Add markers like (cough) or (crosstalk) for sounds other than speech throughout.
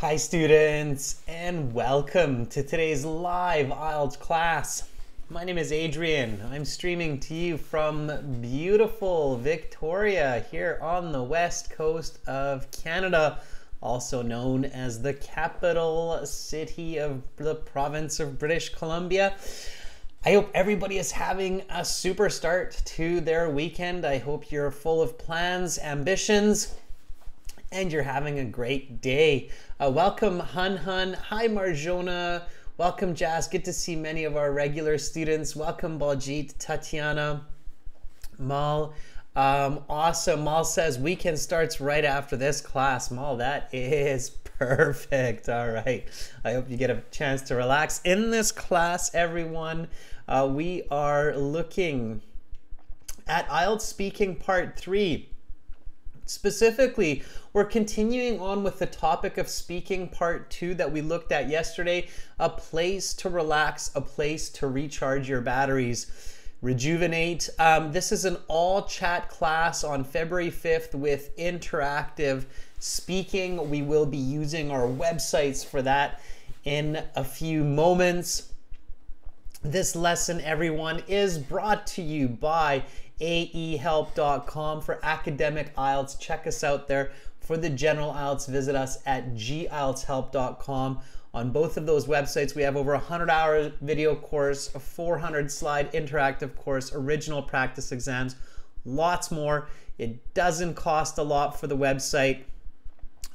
Hi, students, and welcome to today's live IELTS class. My name is Adrian. I'm streaming to you from beautiful Victoria here on the west coast of Canada, also known as the capital city of the province of British Columbia. I hope everybody is having a super start to their weekend. I hope you're full of plans, ambitions, and you're having a great day. Uh, welcome, Hun Hun. Hi, Marjona. Welcome, Jazz. Good to see many of our regular students. Welcome, Baljit, Tatiana, Mal. Um, awesome. Mal says weekend starts right after this class. Mal, that is (laughs) perfect. All right. I hope you get a chance to relax. In this class, everyone, uh, we are looking at IELTS Speaking Part 3. Specifically, we're continuing on with the topic of speaking part two that we looked at yesterday a place to relax, a place to recharge your batteries. Rejuvenate. Um, this is an all chat class on February 5th with interactive speaking. We will be using our websites for that in a few moments. This lesson, everyone, is brought to you by aehelp.com for academic IELTS. Check us out there. For the general IELTS, visit us at gieltshelp.com. On both of those websites, we have over a 100 hour video course, a 400 slide interactive course, original practice exams, lots more. It doesn't cost a lot for the website.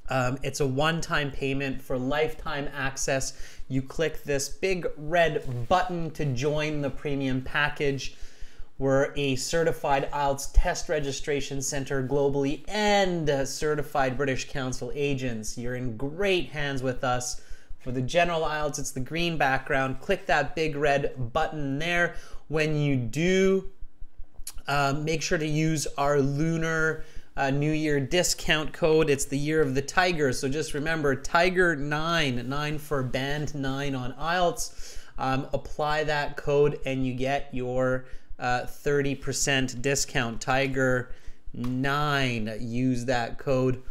Um, it's a one time payment for lifetime access. You click this big red button to join the premium package. We're a certified IELTS test registration center globally and certified British Council agents. You're in great hands with us. For the general IELTS, it's the green background. Click that big red button there. When you do, um, make sure to use our lunar uh, New Year discount code. It's the year of the tiger. So just remember Tiger9, 9 for band 9 on IELTS. Um, apply that code and you get your uh, 30% discount. Tiger 9. Use that code.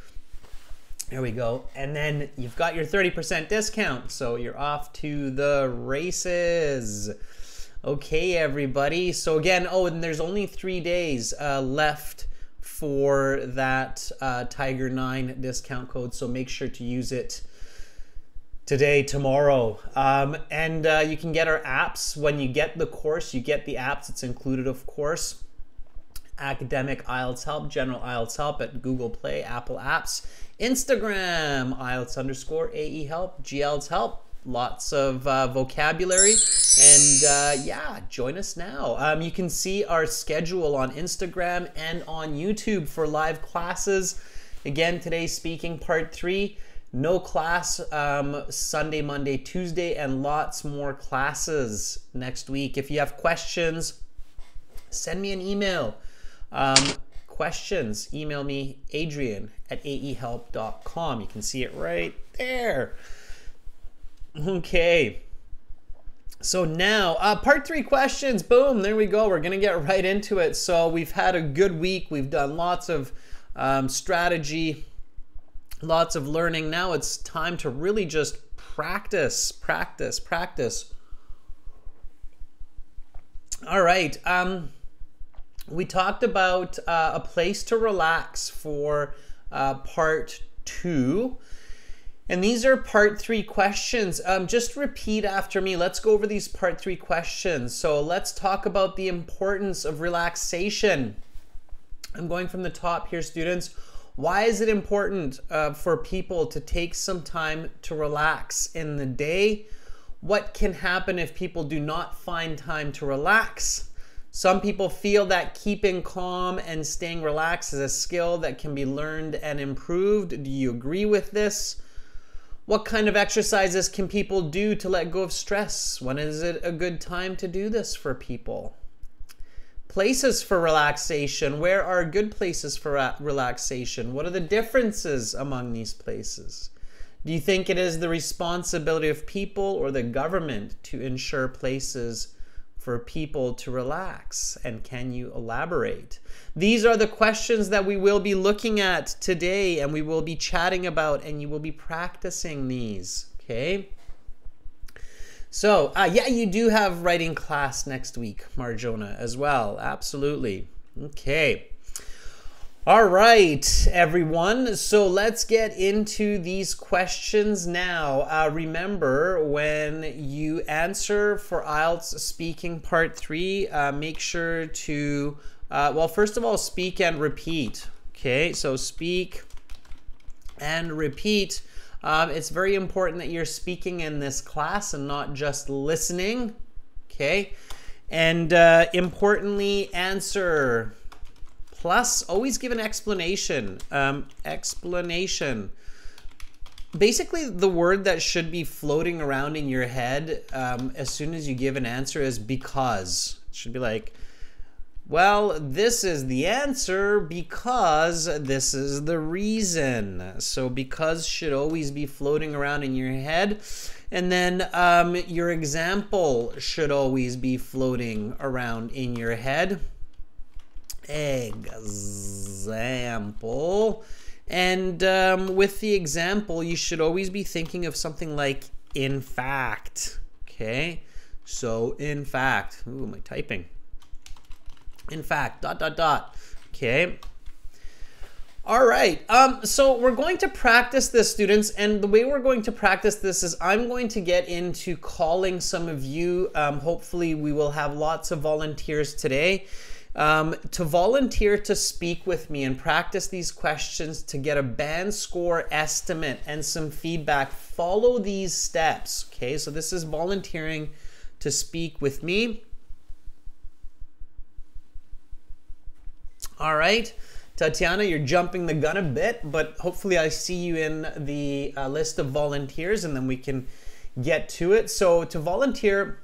There we go. And then you've got your 30% discount. So you're off to the races. Okay, everybody. So again, oh, and there's only three days uh, left for that uh, Tiger 9 discount code. So make sure to use it today, tomorrow. Um, and uh, you can get our apps. When you get the course, you get the apps. It's included, of course. Academic IELTS Help, General IELTS Help at Google Play, Apple Apps, Instagram, IELTS underscore AE Help, GL's Help. Lots of uh, vocabulary. And uh, yeah, join us now. Um, you can see our schedule on Instagram and on YouTube for live classes. Again, today speaking part three. No class um, Sunday, Monday, Tuesday, and lots more classes next week. If you have questions, send me an email. Um, questions, email me adrian at aehelp.com. You can see it right there. Okay. So now, uh, part three questions. Boom, there we go. We're going to get right into it. So we've had a good week. We've done lots of um, strategy lots of learning. Now it's time to really just practice, practice, practice. All right. Um, we talked about uh, a place to relax for uh, part two. And these are part three questions. Um, just repeat after me. Let's go over these part three questions. So let's talk about the importance of relaxation. I'm going from the top here, students. Why is it important uh, for people to take some time to relax in the day? What can happen if people do not find time to relax? Some people feel that keeping calm and staying relaxed is a skill that can be learned and improved. Do you agree with this? What kind of exercises can people do to let go of stress? When is it a good time to do this for people? Places for relaxation. Where are good places for uh, relaxation? What are the differences among these places? Do you think it is the responsibility of people or the government to ensure places for people to relax? And can you elaborate? These are the questions that we will be looking at today and we will be chatting about, and you will be practicing these. Okay. So, uh, yeah, you do have writing class next week, Marjona, as well. Absolutely. Okay. All right, everyone. So let's get into these questions now. Uh, remember, when you answer for IELTS speaking part three, uh, make sure to, uh, well, first of all, speak and repeat. Okay, so speak and repeat. Um, it's very important that you're speaking in this class and not just listening. Okay, and uh, importantly, answer Plus, always give an explanation. Um, explanation. Basically, the word that should be floating around in your head um, as soon as you give an answer is because. It should be like, well, this is the answer because this is the reason. So, because should always be floating around in your head. And then um, your example should always be floating around in your head example. And um, with the example, you should always be thinking of something like in fact. Okay, so in fact, ooh, my typing. In fact, dot, dot, dot. Okay. All right, um, so we're going to practice this, students, and the way we're going to practice this is I'm going to get into calling some of you. Um, hopefully, we will have lots of volunteers today um, to volunteer to speak with me and practice these questions to get a band score estimate and some feedback, follow these steps. Okay, so this is volunteering to speak with me. All right. Tatiana, you're jumping the gun a bit, but hopefully I see you in the uh, list of volunteers and then we can get to it. So to volunteer,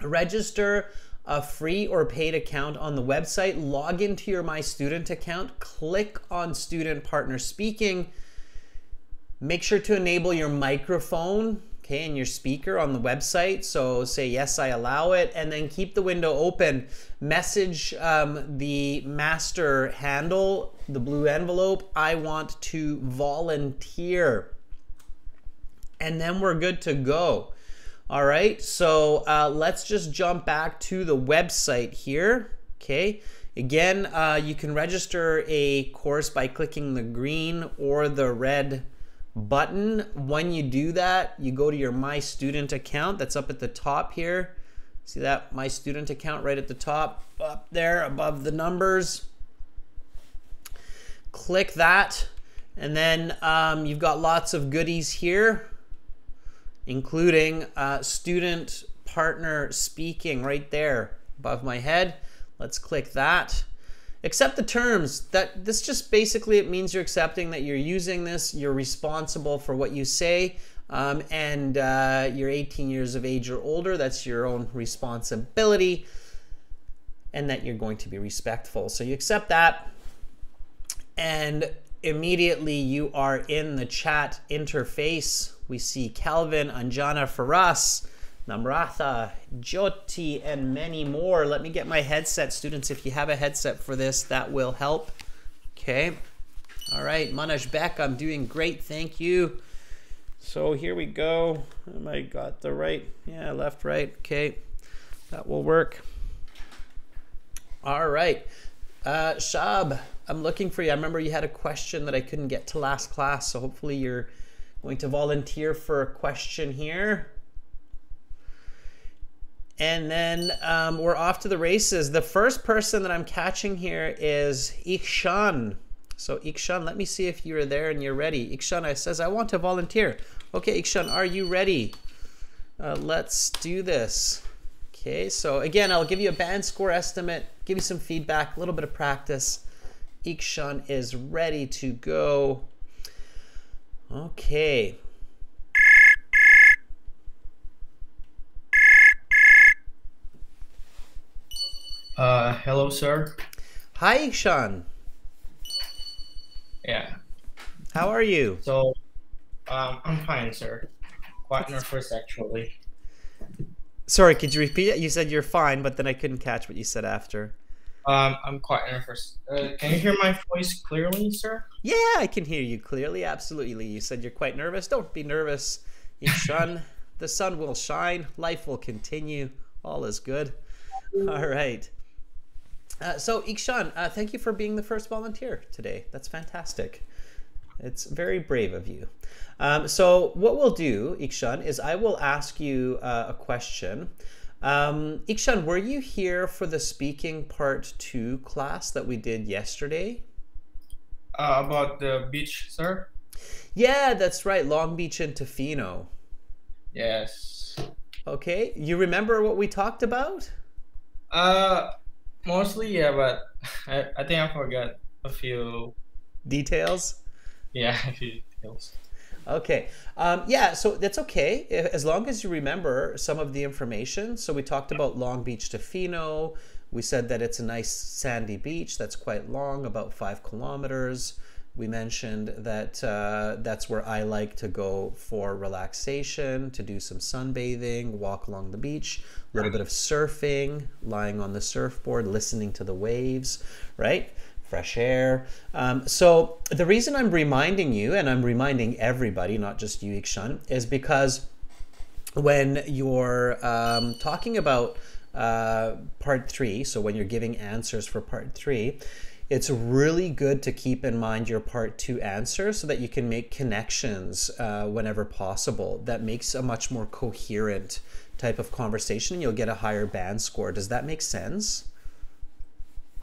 register a free or paid account on the website, log into your My Student account, click on Student Partner Speaking. Make sure to enable your microphone, okay, and your speaker on the website. So say, yes, I allow it, and then keep the window open. Message um, the master handle, the blue envelope, I want to volunteer. And then we're good to go. All right, so uh, let's just jump back to the website here. Okay, again, uh, you can register a course by clicking the green or the red button. When you do that, you go to your My Student account that's up at the top here. See that My Student account right at the top, up there above the numbers. Click that, and then um, you've got lots of goodies here including uh, student partner speaking right there above my head. Let's click that. Accept the terms. That this just basically it means you're accepting that you're using this. You're responsible for what you say, um, and uh, you're 18 years of age or older. That's your own responsibility, and that you're going to be respectful. So you accept that, and immediately you are in the chat interface we see Calvin, Anjana Faras, Namratha, Jyoti, and many more. Let me get my headset, students. If you have a headset for this, that will help. Okay. All right, Manaj Beck, I'm doing great. Thank you. So here we go. Am I got the right? Yeah, left, right. Okay, that will work. All right. Uh, Shab, I'm looking for you. I remember you had a question that I couldn't get to last class, so hopefully you're going to volunteer for a question here. And then um, we're off to the races. The first person that I'm catching here is Ikshan. So Ikshan, let me see if you're there and you're ready. Ikshan I says, I want to volunteer. Okay, Ikshan, are you ready? Uh, let's do this. Okay, so again, I'll give you a band score estimate, give you some feedback, a little bit of practice. Ikshan is ready to go. Okay. Uh, hello, sir. Hi, Sean. Yeah. How are you? So, um, I'm fine, sir. Quite nervous, actually. Sorry, could you repeat it? You said you're fine, but then I couldn't catch what you said after. Um, I'm quite nervous. Uh, can you hear my voice clearly, sir? Yeah, I can hear you clearly. Absolutely. You said you're quite nervous. Don't be nervous. Ikshan, (laughs) the sun will shine. Life will continue. All is good. All right. Uh, so, Ikshan, uh, thank you for being the first volunteer today. That's fantastic. It's very brave of you. Um, so, what we'll do, Ikshan, is I will ask you uh, a question. Um, Ikshan, were you here for the speaking part two class that we did yesterday? Uh, about the beach, sir? Yeah, that's right. Long Beach and Tofino. Yes. Okay. You remember what we talked about? Uh, mostly, yeah, but (laughs) I, I think I forgot a few. Details? Yeah, (laughs) a few details. Okay. Um, yeah, so that's okay as long as you remember some of the information. So we talked about Long Beach Tofino. We said that it's a nice sandy beach that's quite long, about five kilometers. We mentioned that uh, that's where I like to go for relaxation, to do some sunbathing, walk along the beach, a little bit of surfing, lying on the surfboard, listening to the waves, right? fresh air. Um, so the reason I'm reminding you, and I'm reminding everybody, not just you, Ikshan, is because when you're um, talking about uh, part three, so when you're giving answers for part three, it's really good to keep in mind your part two answer so that you can make connections uh, whenever possible. That makes a much more coherent type of conversation. And you'll get a higher band score. Does that make sense?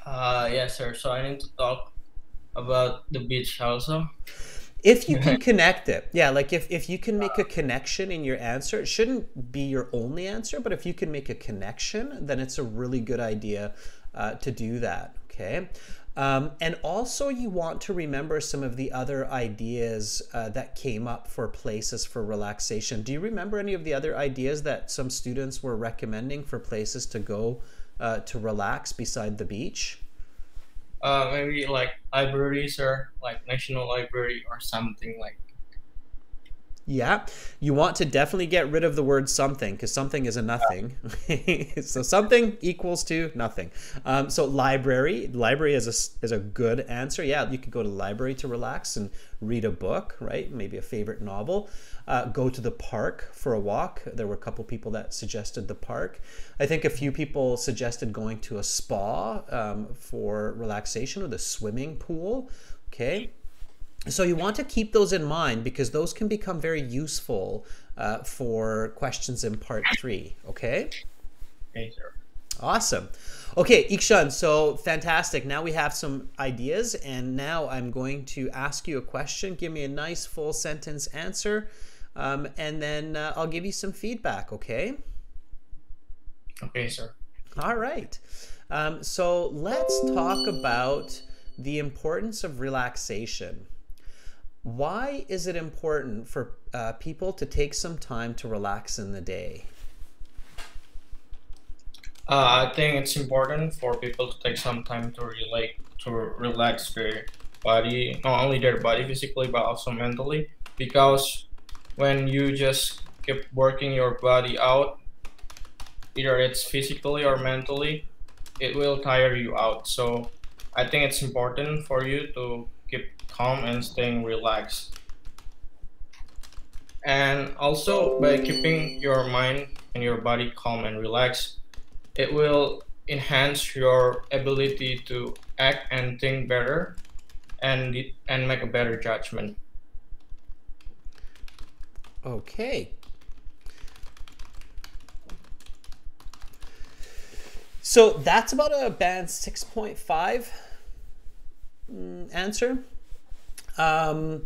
Uh, yes, sir. So I need to talk about the beach also. If you can (laughs) connect it, yeah, like if, if you can make a connection in your answer, it shouldn't be your only answer, but if you can make a connection, then it's a really good idea uh, to do that, okay? Um, and also, you want to remember some of the other ideas uh, that came up for places for relaxation. Do you remember any of the other ideas that some students were recommending for places to go uh, to relax beside the beach? Uh, maybe like libraries or like National Library or something like. Yeah, you want to definitely get rid of the word something because something is a nothing. (laughs) so something equals to nothing. Um, so library, library is a, is a good answer. Yeah, you could go to library to relax and read a book, right? Maybe a favorite novel. Uh, go to the park for a walk. There were a couple people that suggested the park. I think a few people suggested going to a spa um, for relaxation or the swimming pool. Okay. So you want to keep those in mind because those can become very useful uh, for questions in part three. Okay. Okay, sir. Awesome. Okay, Ikshan, so fantastic. Now we have some ideas, and now I'm going to ask you a question. Give me a nice full sentence answer, um, and then uh, I'll give you some feedback, okay? Okay, sir. All right. Um, so let's talk about the importance of relaxation. Why is it important for uh, people to take some time to relax in the day? Uh, I think it's important for people to take some time to relate to relax their body, not only their body physically but also mentally. Because when you just keep working your body out, either it's physically or mentally, it will tire you out. So I think it's important for you to calm and staying relaxed. And also by keeping your mind and your body calm and relaxed, it will enhance your ability to act and think better and and make a better judgment. Okay. So that's about a band 6.5 mm, answer um,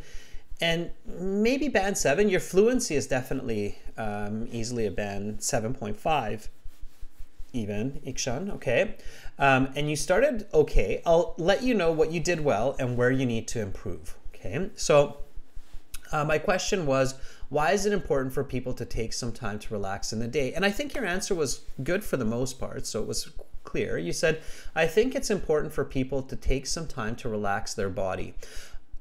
and maybe band 7 your fluency is definitely um, easily a band 7.5 even, Ikshan, okay? Um, and you started okay. I'll let you know what you did well and where you need to improve, okay? So uh, my question was, why is it important for people to take some time to relax in the day? And I think your answer was good for the most part, so it was clear. You said, I think it's important for people to take some time to relax their body.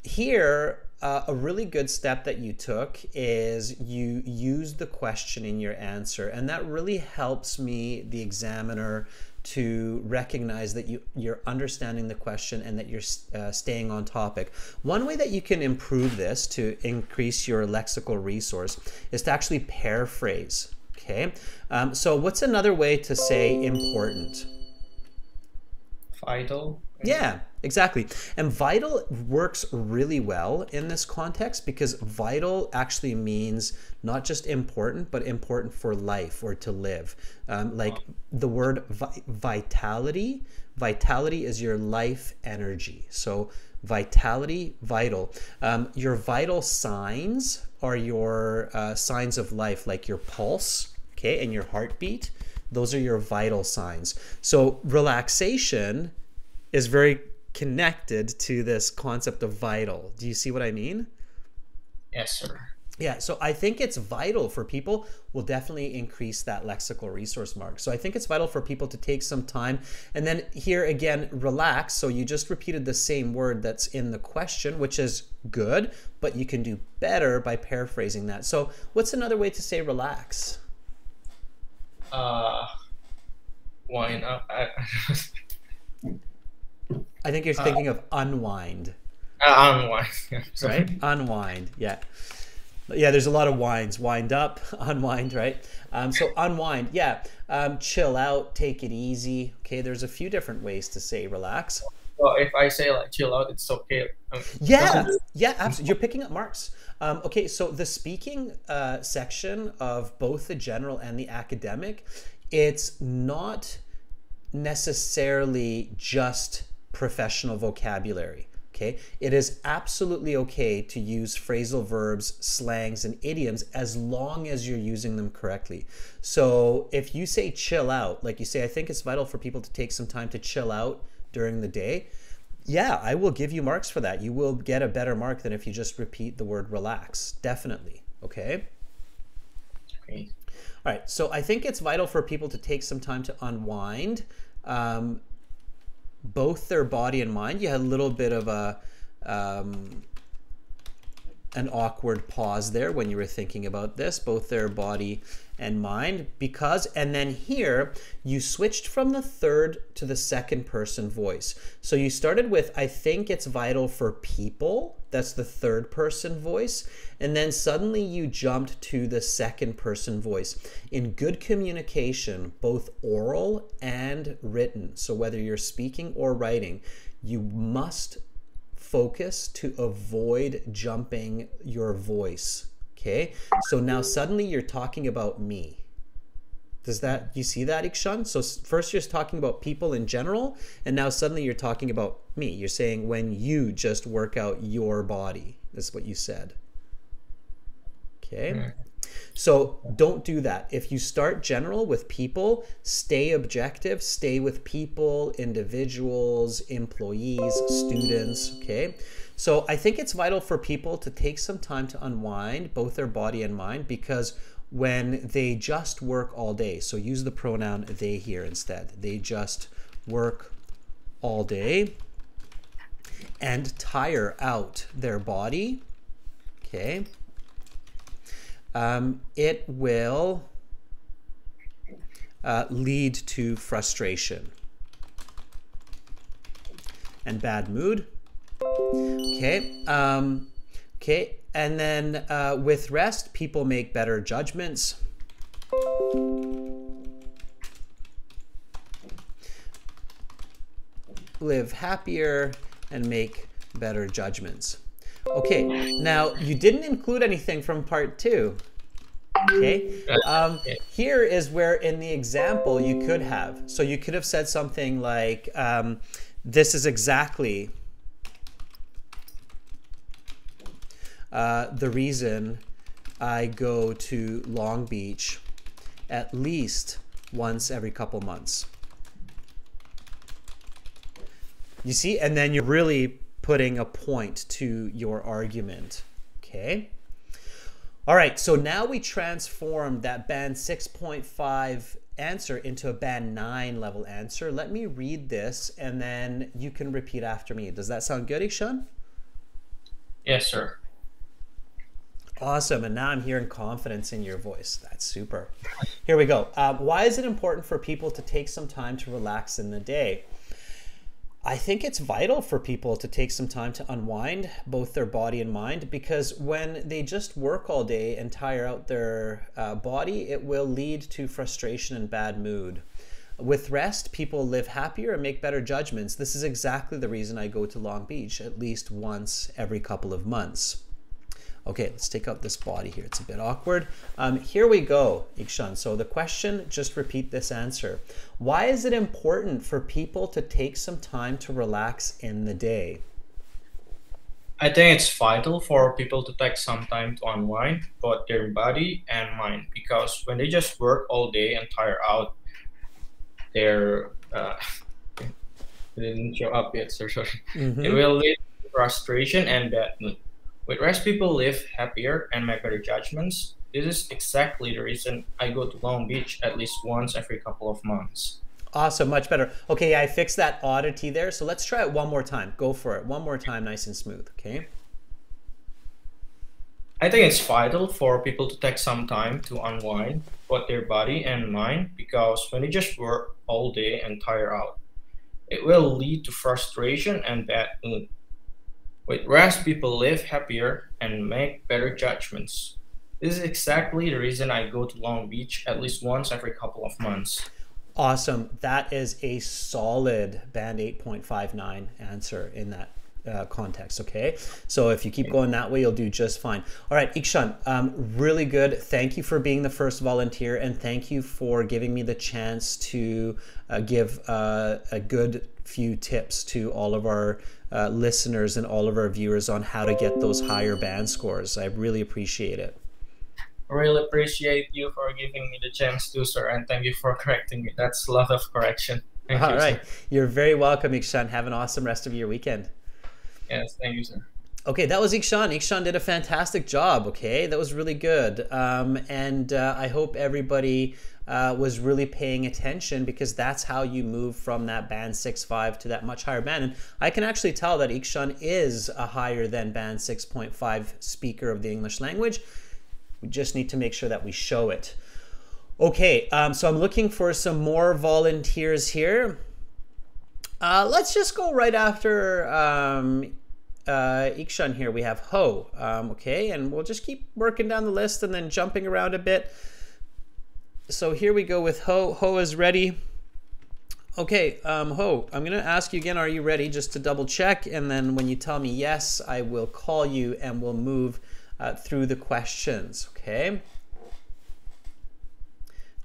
Here, uh, a really good step that you took is you use the question in your answer, and that really helps me, the examiner, to recognize that you, you're understanding the question and that you're uh, staying on topic. One way that you can improve this to increase your lexical resource is to actually paraphrase. Okay, um, so what's another way to say important? Vital. Yeah, exactly. And vital works really well in this context because vital actually means not just important, but important for life or to live. Um, like the word vi- vitality, vitality is your life energy. So vitality, vital. Um, your vital signs are your uh, signs of life, like your pulse, okay, and your heartbeat. Those are your vital signs. So relaxation is very connected to this concept of vital. Do you see what I mean? Yes, sir. Yeah, so I think it's vital for people We'll definitely increase that lexical resource mark. So I think it's vital for people to take some time and then here again relax. So you just repeated the same word that's in the question, which is good, but you can do better by paraphrasing that. So what's another way to say relax? Uh, wine up. (laughs) I think you're thinking uh, of unwind. Uh, unwind, (laughs) right? Unwind, yeah. Yeah, there's a lot of wines. Wind up, (laughs) unwind, right? Um, so unwind, yeah. Um, chill out, take it easy. Okay, there's a few different ways to say relax. Well, if I say like chill out, it's okay. Um, yeah, yeah, absolutely. You're picking up marks. Um, okay, so the speaking uh, section of both the general and the academic, it's not necessarily just professional vocabulary. Okay, it is absolutely okay to use phrasal verbs, slangs, and idioms as long as you're using them correctly. So if you say chill out, like you say, I think it's vital for people to take some time to chill out during the day. Yeah, I will give you marks for that. You will get a better mark than if you just repeat the word relax. Definitely. Okay. Okay. All right. So I think it's vital for people to take some time to unwind. Um, both their body and mind. You had a little bit of a um, an awkward pause there when you were thinking about this, both their body and mind, because, and then here you switched from the third to the second person voice. So you started with, I think it's vital for people. That's the third person voice. And then suddenly you jumped to the second person voice. In good communication, both oral and written, so whether you're speaking or writing, you must focus to avoid jumping your voice. Okay, so now suddenly you're talking about me. Does that you see that, Ikshan? So first you're just talking about people in general, and now suddenly you're talking about me. You're saying when you just work out your body. That's what you said. Okay. Mm. So don't do that. If you start general with people, stay objective, stay with people, individuals, employees, students, okay? So I think it's vital for people to take some time to unwind both their body and mind because when they just work all day, so use the pronoun they here instead. They just work all day and tire out their body, okay? Um, it will uh, lead to frustration and bad mood. Okay. Um, okay. And then uh, with rest, people make better judgments. Live happier and make better judgments. Okay, now you didn't include anything from part two. Okay, um, here is where in the example you could have. So you could have said something like, um, this is exactly uh, the reason I go to Long Beach at least once every couple months. You see, and then you're really putting a point to your argument. Okay. All right, so now we transform that band 6.5 answer into a band 9 level answer. Let me read this and then you can repeat after me. Does that sound good, Ishan? Yes, sir. Awesome. And now I'm hearing confidence in your voice. That's super. Here we go. Uh, why is it important for people to take some time to relax in the day? I think it's vital for people to take some time to unwind both their body and mind because when they just work all day and tire out their uh, body, it will lead to frustration and bad mood. With rest, people live happier and make better judgments. This is exactly the reason I go to Long Beach at least once every couple of months. Okay, let's take out this body here. It's a bit awkward. Um, here we go, Ikshan. So the question, just repeat this answer. Why is it important for people to take some time to relax in the day? I think it's vital for people to take some time to unwind both their body and mind because when they just work all day and tire out, their uh, (laughs) didn't show up yet, so sorry. Mm-hmm. It will lead to frustration and bad mood. With rest, people live happier and make better judgments. This is exactly the reason I go to Long Beach at least once every couple of months. Awesome, much better. Okay, I fixed that oddity there. So let's try it one more time. Go for it. One more time, nice and smooth. Okay. I think it's vital for people to take some time to unwind both their body and mind because when they just work all day and tire out, it will lead to frustration and bad mood. With rest, people live happier and make better judgments. This is exactly the reason I go to Long Beach at least once every couple of months. Awesome. That is a solid band 8.59 answer in that uh, context. Okay, so if you keep going that way, you'll do just fine. All right, Ikshan, um, really good. Thank you for being the first volunteer, and thank you for giving me the chance to uh, give uh, a good few tips to all of our uh, listeners and all of our viewers on how to get those higher band scores. I really appreciate it. I really appreciate you for giving me the chance to, sir, and thank you for correcting me. That's a lot of correction. Thank all you, right. You're very welcome, Ikshan. Have an awesome rest of your weekend. Yes, thank you, sir. Okay, that was Ikshan. Ikshan did a fantastic job. Okay, that was really good. Um, and uh, I hope everybody uh, was really paying attention because that's how you move from that band 6.5 to that much higher band. And I can actually tell that Ikshan is a higher than band 6.5 speaker of the English language. We just need to make sure that we show it. Okay, um, so I'm looking for some more volunteers here. Uh, let's just go right after um, uh, Ikshan here. We have Ho, um, okay, and we'll just keep working down the list and then jumping around a bit so here we go with Ho. Ho is ready. Okay, um, Ho, I'm going to ask you again, are you ready? Just to double check. And then when you tell me yes, I will call you and we'll move uh, through the questions. Okay.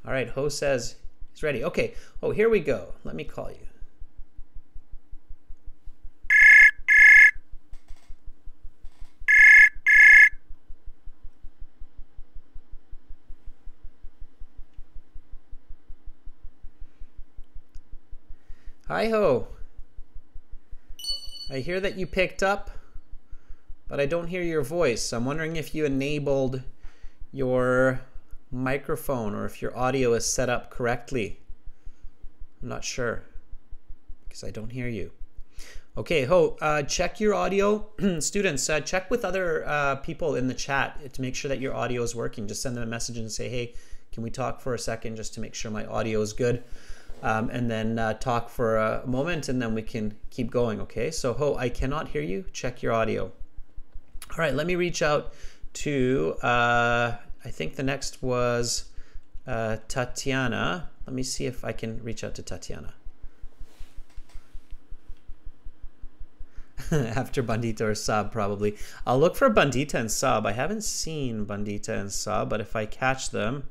All right, Ho says he's ready. Okay. Oh, here we go. Let me call you. Hi ho. I hear that you picked up, but I don't hear your voice. I'm wondering if you enabled your microphone or if your audio is set up correctly. I'm not sure because I don't hear you. Okay, Ho, uh, check your audio. (clears throat) Students, uh, check with other uh, people in the chat to make sure that your audio is working. Just send them a message and say, hey, can we talk for a second just to make sure my audio is good? Um, and then uh, talk for a moment and then we can keep going, okay? So, Ho, I cannot hear you. Check your audio. All right, let me reach out to, uh, I think the next was uh, Tatiana. Let me see if I can reach out to Tatiana. (laughs) After Bandita or Sab, probably. I'll look for Bandita and Sab. I haven't seen Bandita and Sab, but if I catch them,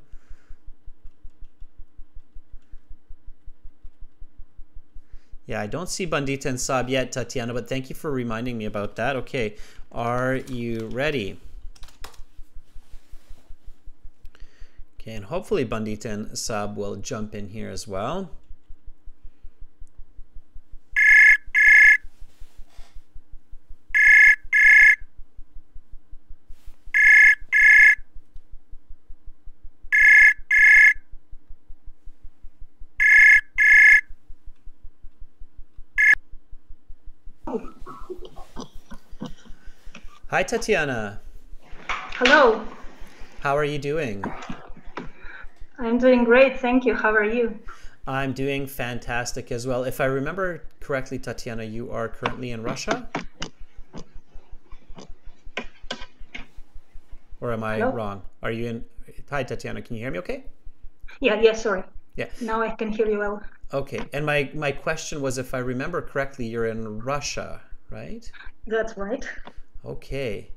Yeah, I don't see Bandita and Saab yet, Tatiana, but thank you for reminding me about that. Okay, are you ready? Okay, and hopefully Bandita and Saab will jump in here as well. Hi, Tatiana. Hello. How are you doing? I'm doing great, thank you. How are you? I'm doing fantastic as well. If I remember correctly, Tatiana, you are currently in Russia? Or am I Hello? wrong? Are you in? Hi, Tatiana. Can you hear me? Okay. Yeah, yeah, sorry. Yeah. Now I can hear you well. Okay. And my my question was, if I remember correctly, you're in Russia, right? That's right. Okay.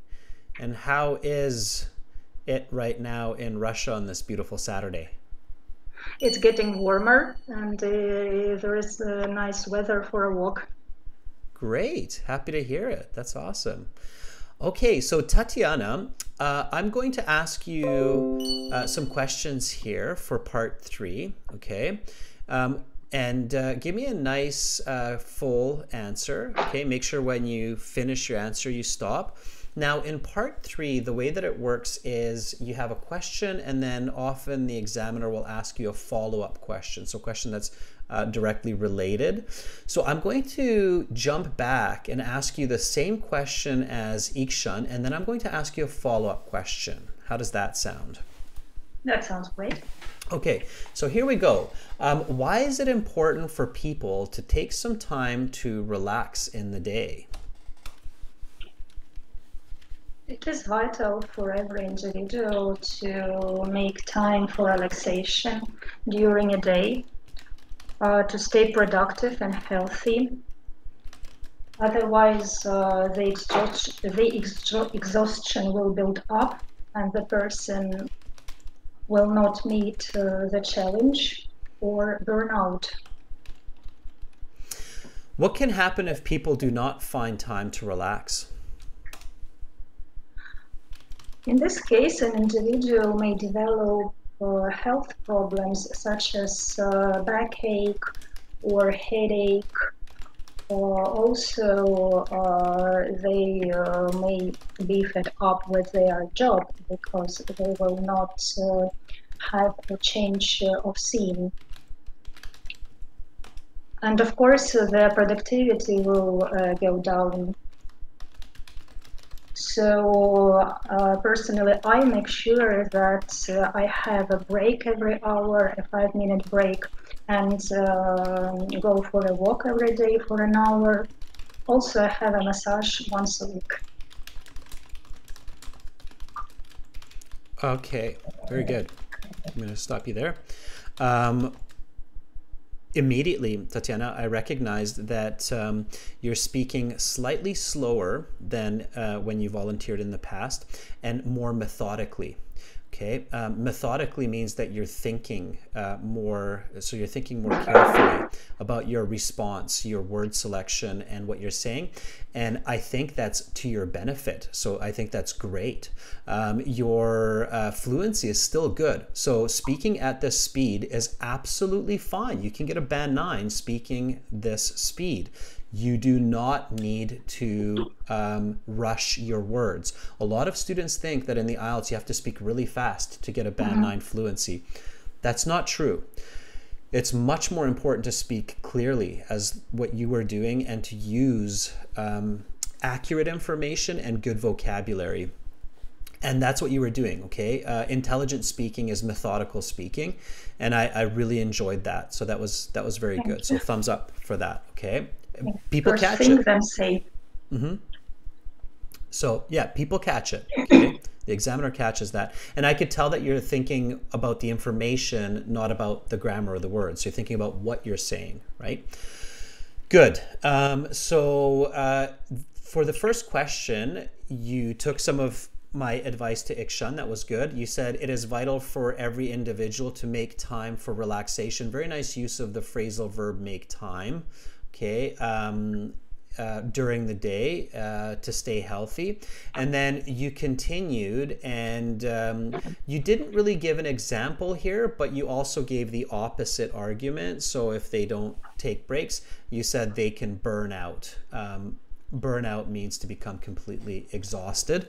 And how is it right now in Russia on this beautiful Saturday? It's getting warmer and uh, there is uh, nice weather for a walk. Great. Happy to hear it. That's awesome. Okay, so Tatiana, uh, I'm going to ask you uh, some questions here for part three. Okay. Um, and uh, give me a nice uh, full answer. Okay. Make sure when you finish your answer, you stop. Now, in part three, the way that it works is you have a question, and then often the examiner will ask you a follow up question. So, a question that's uh, directly related. So, I'm going to jump back and ask you the same question as Ikshan, and then I'm going to ask you a follow up question. How does that sound? That sounds great. Okay, so here we go. Um, why is it important for people to take some time to relax in the day? It is vital for every individual to make time for relaxation during a day, uh, to stay productive and healthy. Otherwise, uh, the, the exha- exhaustion will build up and the person will not meet uh, the challenge or burn out. What can happen if people do not find time to relax? In this case, an individual may develop uh, health problems such as uh, backache or headache. Or also, uh, they uh, may be fed up with their job because they will not uh, have a change uh, of scene. And of course, uh, their productivity will uh, go down so uh, personally, I make sure that uh, I have a break every hour, a five minute break, and uh, go for a walk every day for an hour. Also, I have a massage once a week. Okay, very good. I'm going to stop you there. Um, immediately, Tatiana, I recognized that um, you're speaking slightly slower than uh, when you volunteered in the past and more methodically. Okay, um, methodically means that you're thinking uh, more, so you're thinking more carefully about your response, your word selection, and what you're saying. And I think that's to your benefit. So I think that's great. Um, your uh, fluency is still good. So speaking at this speed is absolutely fine. You can get a band nine speaking this speed you do not need to um, rush your words. A lot of students think that in the IELTS you have to speak really fast to get a band 9 fluency. That's not true. It's much more important to speak clearly as what you are doing and to use um, accurate information and good vocabulary. And that's what you were doing, okay? Uh, intelligent speaking is methodical speaking, and I, I really enjoyed that. So that was that was very good. So thumbs up for that, okay? People catch think, it. then say. So yeah, people catch it. (clears throat) Okay? the examiner catches that, and I could tell that you're thinking about the information, not about the grammar of the words. So you're thinking about what you're saying, right? Good. Um, so uh, for the first question, you took some of my advice to Ikshan. That was good. You said it is vital for every individual to make time for relaxation. Very nice use of the phrasal verb make time. Okay. Um, uh, during the day uh, to stay healthy. And then you continued, and um, you didn't really give an example here, but you also gave the opposite argument. So if they don't take breaks, you said they can burn out. Um, burnout means to become completely exhausted.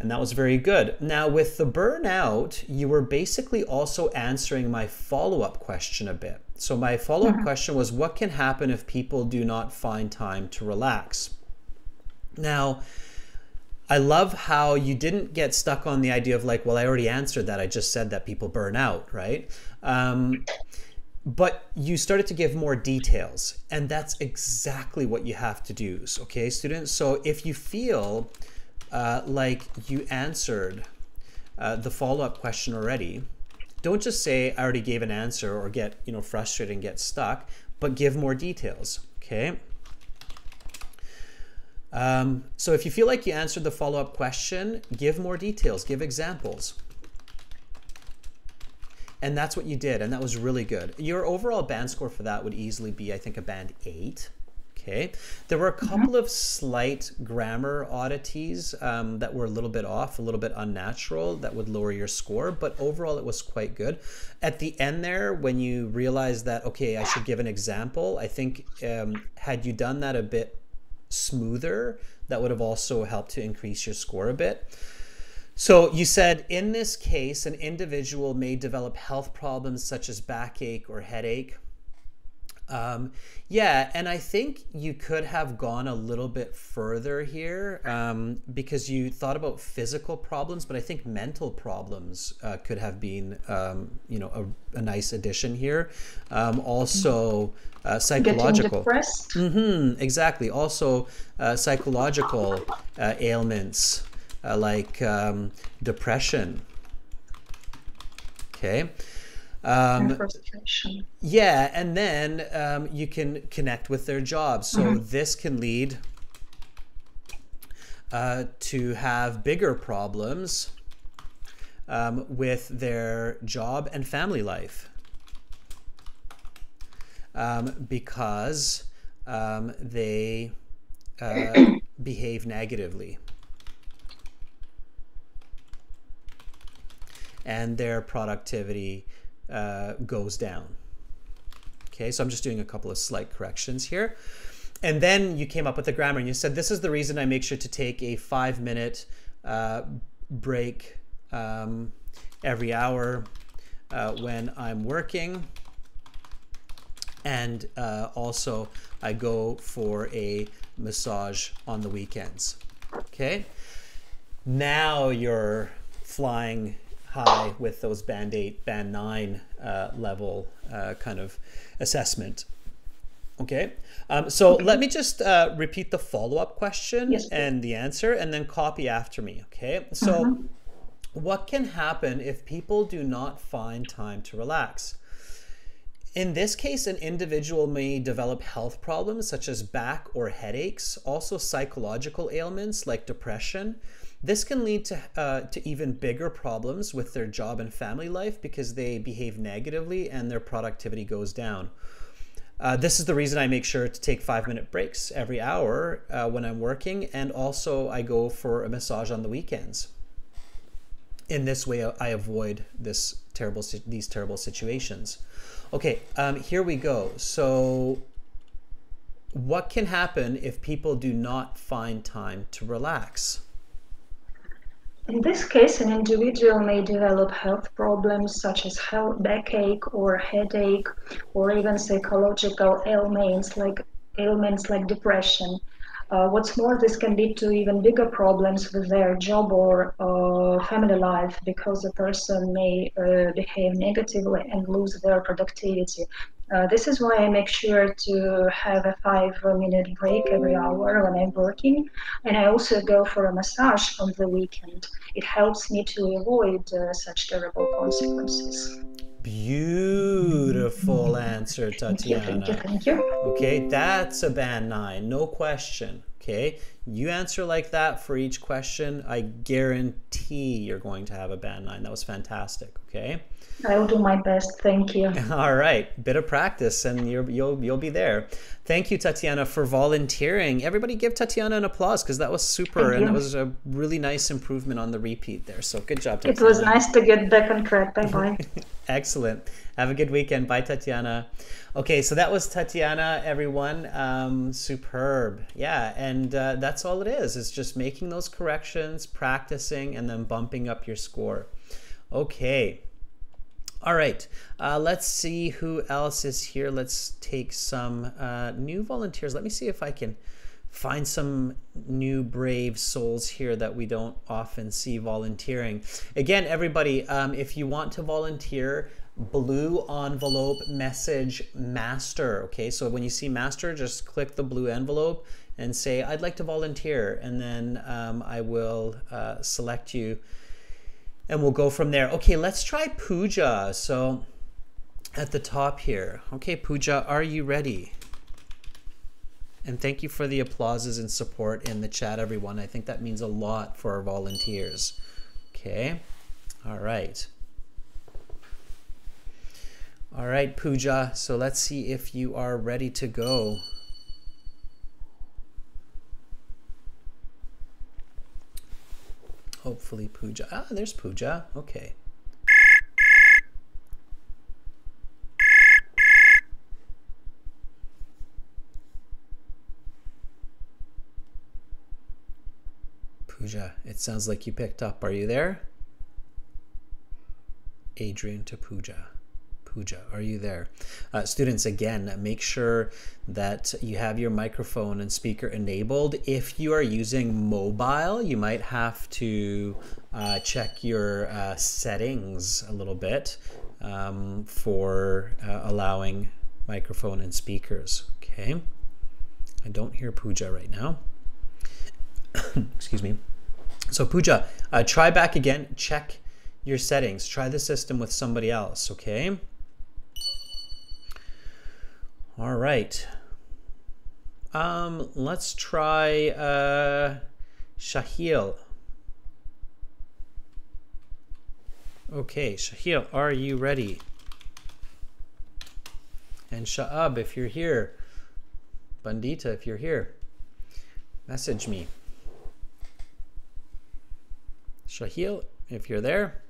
And that was very good. Now, with the burnout, you were basically also answering my follow up question a bit. So, my follow up question was what can happen if people do not find time to relax? Now, I love how you didn't get stuck on the idea of like, well, I already answered that. I just said that people burn out, right? Um, but you started to give more details, and that's exactly what you have to do, okay, students? So if you feel uh, like you answered uh, the follow up question already, don't just say, I already gave an answer or get, you know, frustrated and get stuck, but give more details, okay? Um, so if you feel like you answered the follow-up question, give more details, give examples. And that's what you did, and that was really good. Your overall band score for that would easily be, I think, a band eight. Okay. There were a mm-hmm. couple of slight grammar oddities um, that were a little bit off, a little bit unnatural, that would lower your score, but overall it was quite good. At the end there, when you realized that, okay, I should give an example, I think um, had you done that a bit smoother, that would have also helped to increase your score a bit. So you said in this case, an individual may develop health problems such as backache or headache. Um, yeah, and I think you could have gone a little bit further here um, because you thought about physical problems, but I think mental problems uh, could have been, um, you know, a, a, nice addition here. Um, also, uh, psychological. Mm-hmm, exactly. Also, uh, psychological uh, ailments uh, like um, depression. Okay. Um, yeah, and then um, you can connect with their jobs. So mm-hmm. this can lead uh, to have bigger problems um, with their job and family life um, because um, they uh, (coughs) behave negatively. And their productivity uh, goes down. Okay, so I'm just doing a couple of slight corrections here. And then you came up with the grammar and you said, this is the reason I make sure to take a five minute uh, break um, every hour uh, when I'm working. And uh, also I go for a massage on the weekends. Okay. Now you're flying high with those band 8 band 9 uh, level uh, kind of assessment. Okay? Um, so let me just uh, repeat the follow-up question yes, and the answer and then copy after me okay? So uh-huh. what can happen if people do not find time to relax? In this case, an individual may develop health problems such as back or headaches, also psychological ailments like depression, this can lead to, uh, to even bigger problems with their job and family life because they behave negatively and their productivity goes down. Uh, this is the reason I make sure to take five minute breaks every hour uh, when I'm working, and also I go for a massage on the weekends. In this way, I avoid this terrible these terrible situations. Okay, um, here we go. So, what can happen if people do not find time to relax? In this case, an individual may develop health problems such as backache or headache, or even psychological ailments like ailments like depression. Uh, what's more, this can lead to even bigger problems with their job or uh, family life because the person may uh, behave negatively and lose their productivity. Uh, this is why I make sure to have a five minute break every hour when I'm working. And I also go for a massage on the weekend. It helps me to avoid uh, such terrible consequences. Beautiful answer, Tatiana. Thank you, thank you, thank you. Okay, that's a band nine, no question. Okay, you answer like that for each question, I guarantee you're going to have a band nine. That was fantastic. Okay. I will do my best. Thank you. (laughs) All right, bit of practice, and you will you'll, you'll be there. Thank you, Tatiana, for volunteering. Everybody, give Tatiana an applause because that was super, and it was a really nice improvement on the repeat there. So good job, Tatiana. It was nice to get back on track. Bye bye. (laughs) Excellent. Have a good weekend. Bye, Tatiana. Okay, so that was Tatiana, everyone. Um, superb. Yeah, and uh, that's all it is. It's just making those corrections, practicing, and then bumping up your score. Okay. All right, uh, let's see who else is here. Let's take some uh, new volunteers. Let me see if I can find some new brave souls here that we don't often see volunteering. Again, everybody, um, if you want to volunteer, blue envelope message master. Okay, so when you see master, just click the blue envelope and say, I'd like to volunteer. And then um, I will uh, select you and we'll go from there. Okay, let's try Pooja. So at the top here. Okay, Pooja, are you ready? And thank you for the applauses and support in the chat, everyone. I think that means a lot for our volunteers. Okay, all right. All right, Pooja, so let's see if you are ready to go. Hopefully Pooja, ah, there's Pooja, okay. Pooja, it sounds like you picked up. Are you there? Adrian to Pooja. Pooja, are you there? Uh, students, again, make sure that you have your microphone and speaker enabled. If you are using mobile, you might have to uh, check your uh, settings a little bit um, for uh, allowing microphone and speakers. Okay. I don't hear Pooja right now. (coughs) Excuse me. So Pooja, uh, try back again. Check your settings. Try the system with somebody else, okay? All right. Um, let's try uh, Shahil. Okay, Shahil, are you ready? And Sha'ab, if you're here. Bandita, if you're here. Message me. Shahil, if you're there,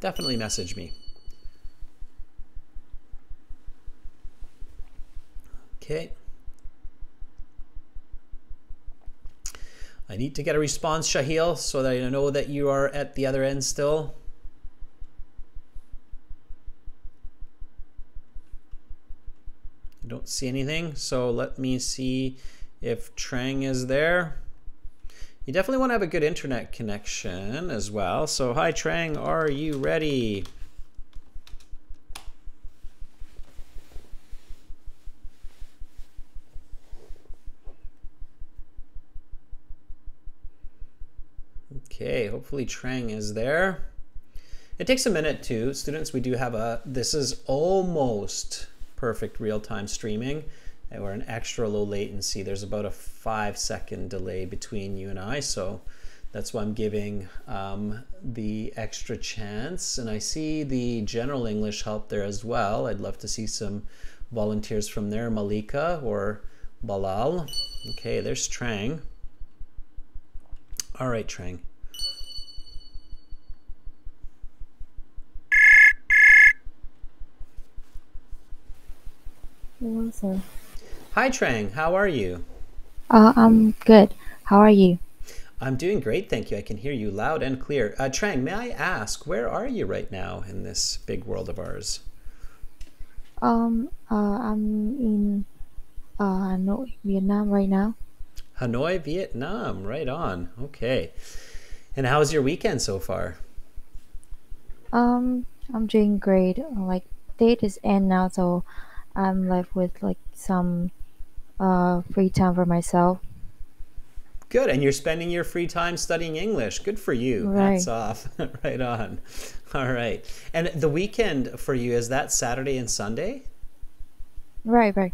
definitely message me. Okay. I need to get a response, Shahil, so that I know that you are at the other end still. I don't see anything, so let me see if Trang is there. You definitely want to have a good internet connection as well. So hi Trang, are you ready? Okay, hopefully Trang is there. It takes a minute too. Students, we do have a, this is almost perfect real-time streaming or an extra low latency. There's about a five second delay between you and I, so that's why I'm giving um, the extra chance. And I see the general English help there as well. I'd love to see some volunteers from there, Malika or Balal. Okay, there's Trang. All right, Trang. Hello, sir. Hi, Trang. How are you? Uh, I'm good. How are you? I'm doing great, thank you. I can hear you loud and clear. Uh, Trang, may I ask, where are you right now in this big world of ours? Um, uh, I'm in uh, Hanoi, Vietnam right now. Hanoi, Vietnam. Right on. Okay. And how's your weekend so far? Um, I'm doing great. Like, date is end now, so I'm left with like some uh, free time for myself. Good. And you're spending your free time studying English. Good for you. Right. Hats off. (laughs) right on. All right. And the weekend for you, is that Saturday and Sunday? Right, right.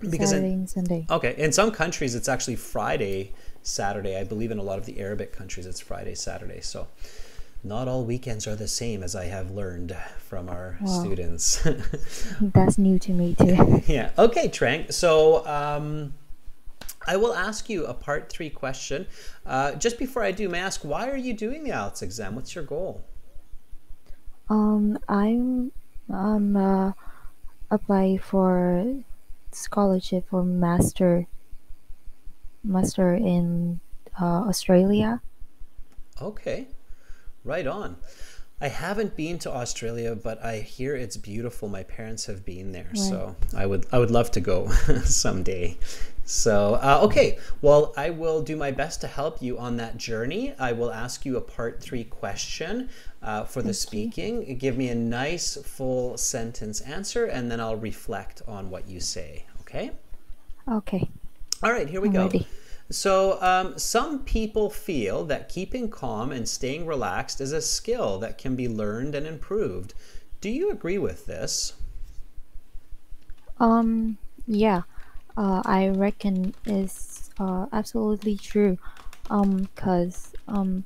Because Saturday in, and Sunday. okay, in some countries it's actually Friday, Saturday. I believe in a lot of the Arabic countries it's Friday, Saturday. So not all weekends are the same, as I have learned from our Wow. students. (laughs) That's new to me too. yeah. Okay, Trang. So um, I will ask you a part three question. Uh, just before I do, may I ask why are you doing the IELTS exam? What's your goal? Um, I'm I'm uh, apply for scholarship for master master in uh, Australia. Okay, right on. I haven't been to Australia, but I hear it's beautiful. My parents have been there, so I would I would love to go (laughs) someday. So, uh, okay, well, I will do my best to help you on that journey. I will ask you a part three question uh, for the speaking. Give me a nice full sentence answer, and then I'll reflect on what you say. Okay? Okay. All right, here we I'm go. ready. So, um, some people feel that keeping calm and staying relaxed is a skill that can be learned and improved. Do you agree with this? Um, yeah, uh, I reckon it's uh, absolutely true. Um, cause um,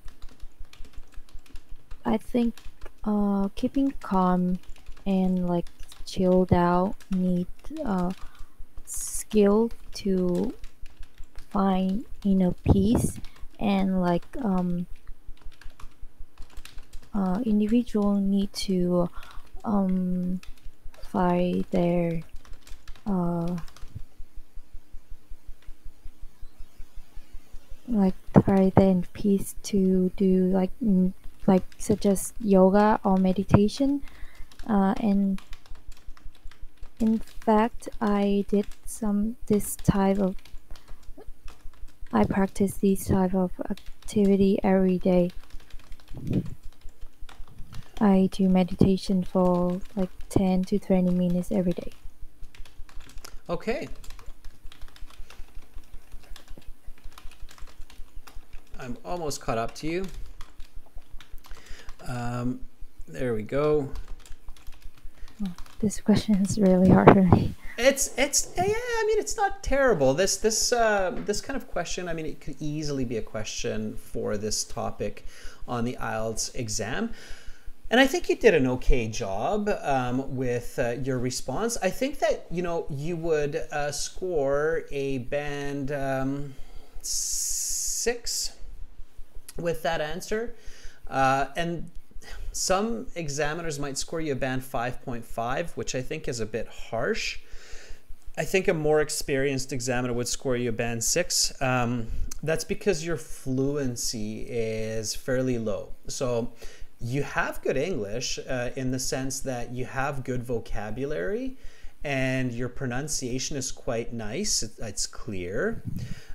I think uh, keeping calm and like chilled out need uh, skill to find inner peace and like um, uh, individual need to um, find their uh, like try then peace to do like mm, like such as yoga or meditation. Uh, and in fact i did some this type of i practice this type of activity every day i do meditation for like 10 to 20 minutes every day Okay. I'm almost caught up to you. Um, there we go. this question is really hard for me It's it's yeah. I mean, it's not terrible. This this uh, this kind of question. I mean, it could easily be a question for this topic on the IELTS exam. And I think you did an okay job um, with uh, your response. I think that you know you would uh, score a band um, six with that answer, uh, and some examiners might score you a band five point five, which I think is a bit harsh. I think a more experienced examiner would score you a band six. Um, that's because your fluency is fairly low. So you have good English uh, in the sense that you have good vocabulary and your pronunciation is quite nice. It's clear.